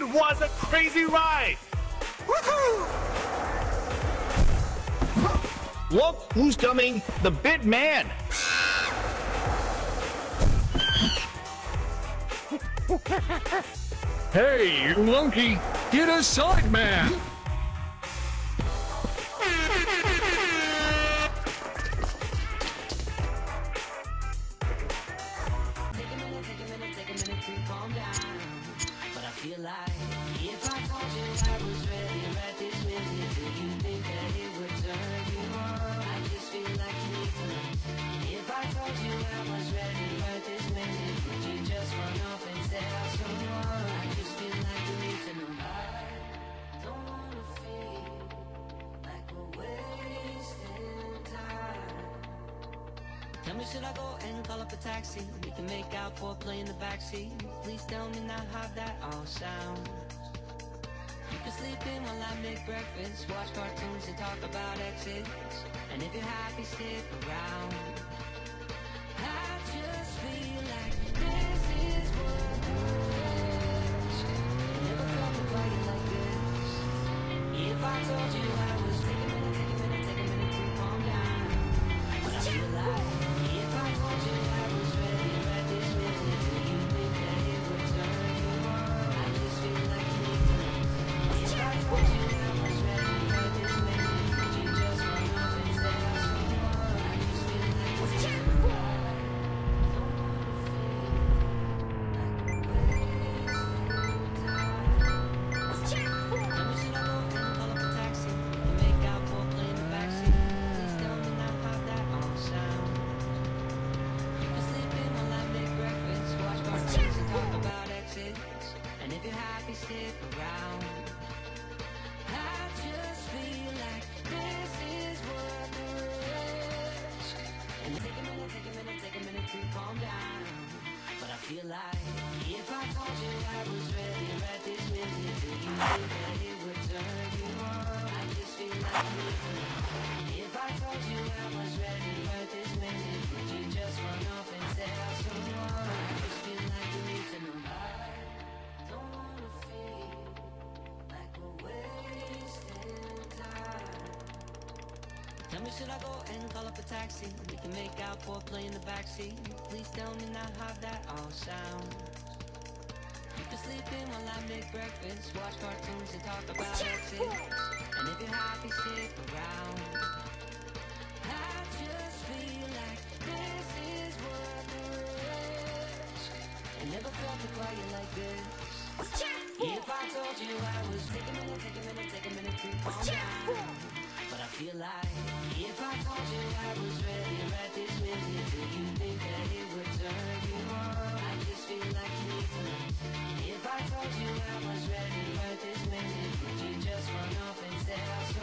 It was a crazy ride! Look who's coming! The Bit Man! Hey, you monkey! Get a aside, man! Me, should I go and call up a taxi? We can make out for play in the backseat. Please tell me now how that all sounds. You can sleep in while I make breakfast, watch cartoons and talk about exits. And if you're happy, stick around. I just feel like this is what never felt a like this. If I told you I around. I just feel like this is take a minute, take a minute, take a minute to calm down. But I feel like if I told you I was ready right this minute, do you think that it would turn you on? I just feel like. If I told you I was ready right this minute, would you just run off me, should I go and call up a taxi? We can make out for play in the backseat. Please tell me now how that all sounds. You can sleep in while I make breakfast, watch cartoons and talk about exits. And if you're happy, stick around. I just feel like this is rush. I never felt a quiet like this. If I told you I was take a minute, take a minute, take a minute to calm down. But I feel like if I told you I was ready right this minute, would you just run off and say I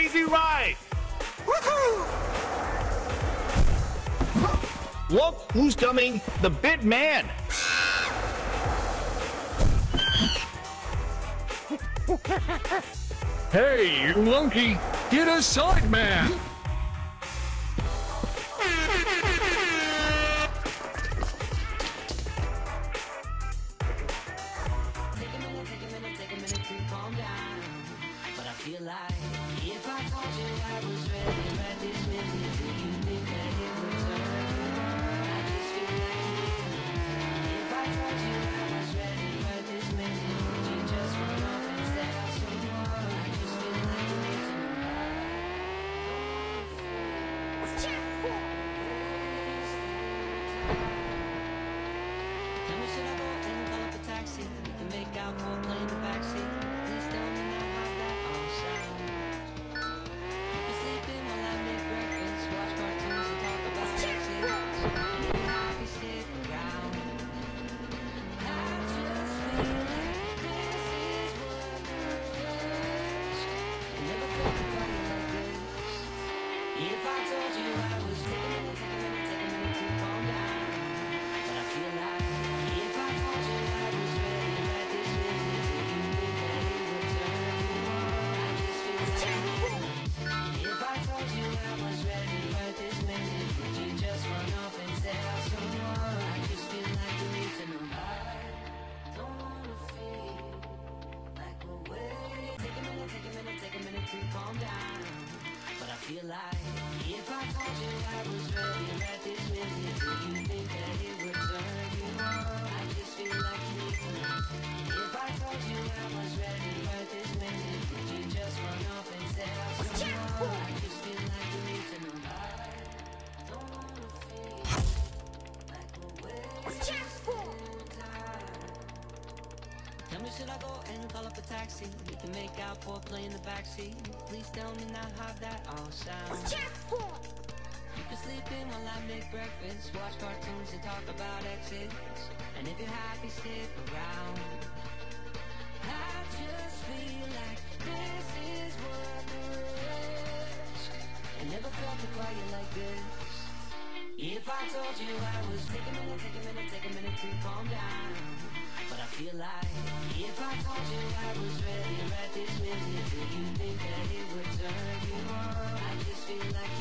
crazy ride. Look who's coming, the bit man. Hey, you monkey, get a side man. Calm down. But I feel like if I told you I was ready right this minute, do you think that it would turn you on? I just feel like you need to know. If I told you I was ready right this minute, would you just run off and tell someone? I just call up a taxi? We can make out for play in the backseat. Please tell me now how that all sounds. You can sleep in while I make breakfast, watch cartoons and talk about exes. And if you're happy, sit around. I just feel like this is what. I never felt a quiet like this. If I told you I was take a minute, take a minute, take a minute to calm down feel like If I told you I was ready right this minute Do you think that it would turn you on? I just feel like